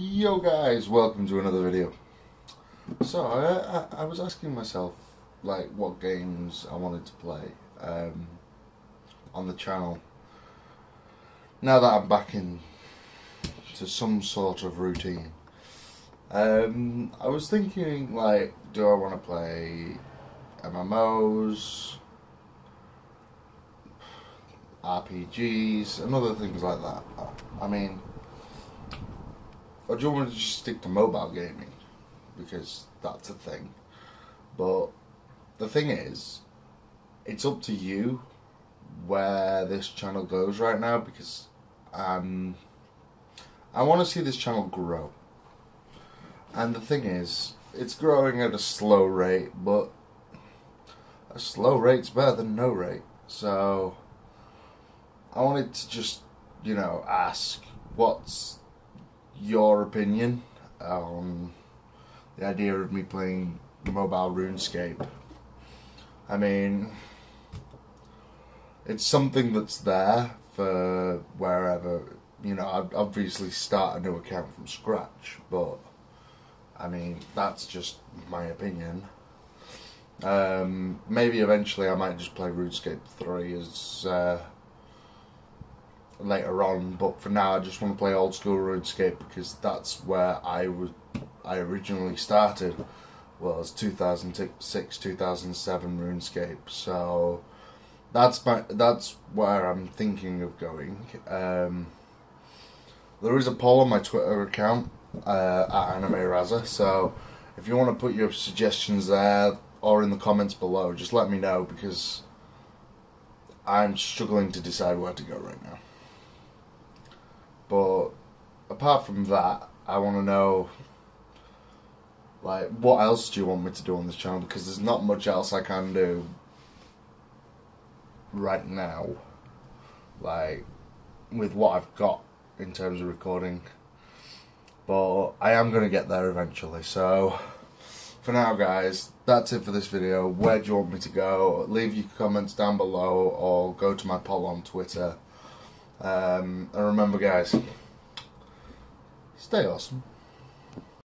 Yo guys, welcome to another video. So I, I, I was asking myself like what games I wanted to play um, on the channel. Now that I'm back in to some sort of routine, um, I was thinking like, do I want to play MMOs, RPGs, and other things like that? I mean or do you want to just stick to mobile gaming? Because that's a thing. But the thing is, it's up to you where this channel goes right now because um, I want to see this channel grow. And the thing is, it's growing at a slow rate, but a slow rate's better than no rate. So I wanted to just, you know, ask what's your opinion on the idea of me playing mobile RuneScape. I mean, it's something that's there for wherever, you know, I'd obviously start a new account from scratch, but I mean, that's just my opinion. Um, maybe eventually I might just play RuneScape 3 as uh, later on, but for now I just want to play old school RuneScape because that's where I was I originally started was 2006 2007 RuneScape. So that's my that's where I'm thinking of going. Um, there is a poll on my Twitter account uh, at Anime Razza, so if you want to put your suggestions there or in the comments below, just let me know because I'm struggling to decide where to go right now. But apart from that, I want to know like what else do you want me to do on this channel? Because there's not much else I can do right now like with what I've got in terms of recording. But I am going to get there eventually. So for now guys that's it for this video. Where do you want me to go? Leave your comments down below or go to my poll on Twitter um, and remember, guys, stay awesome.